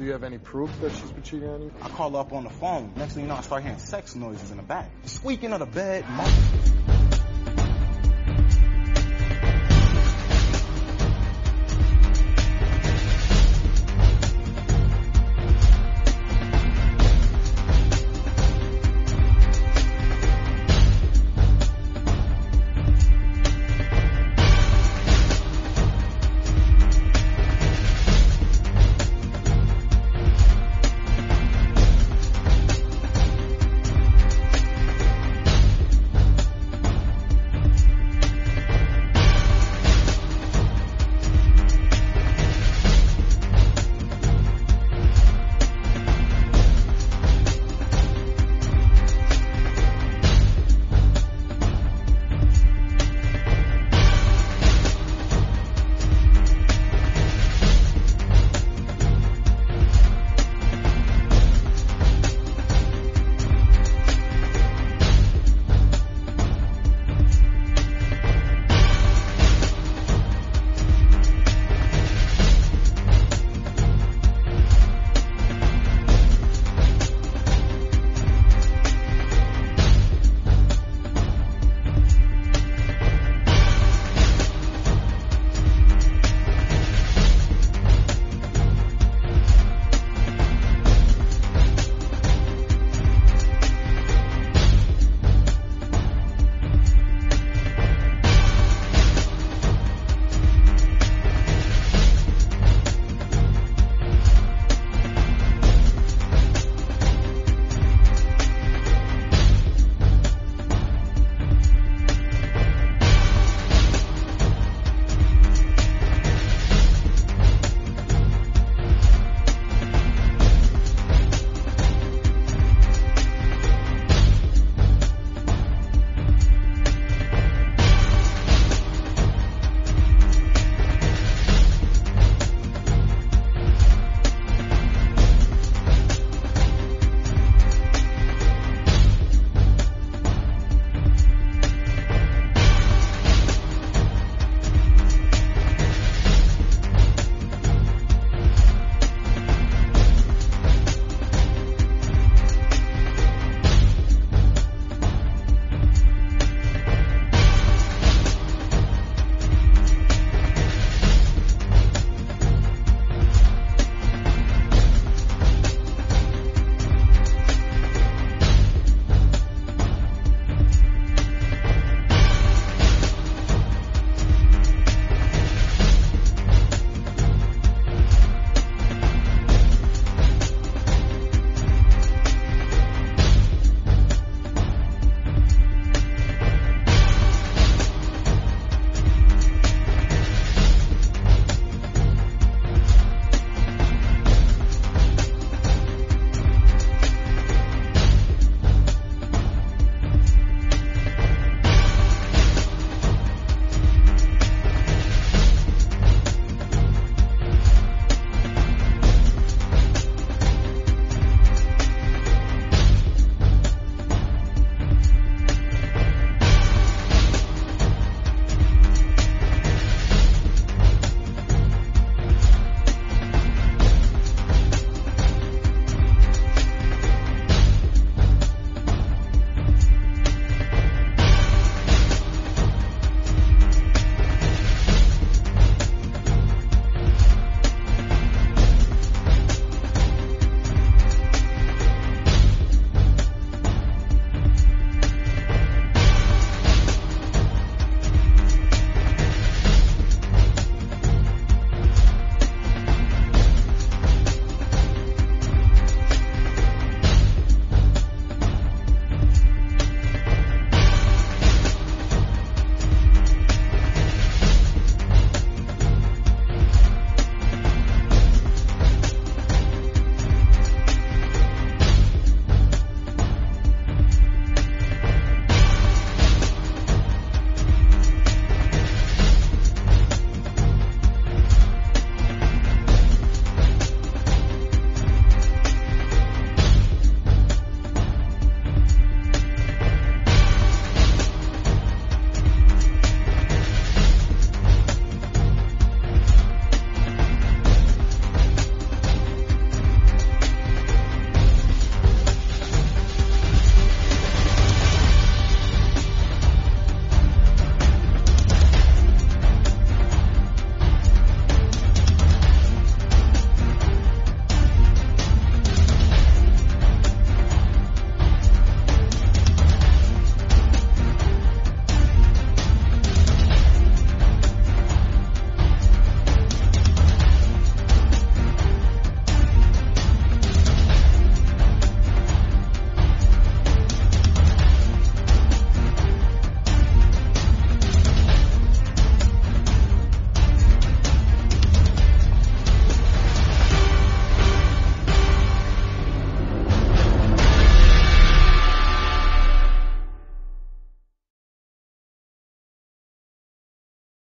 Do you have any proof that she's been cheating on you? I call her up on the phone. Next thing you know, I start hearing sex noises in the back. Squeaking of the bed.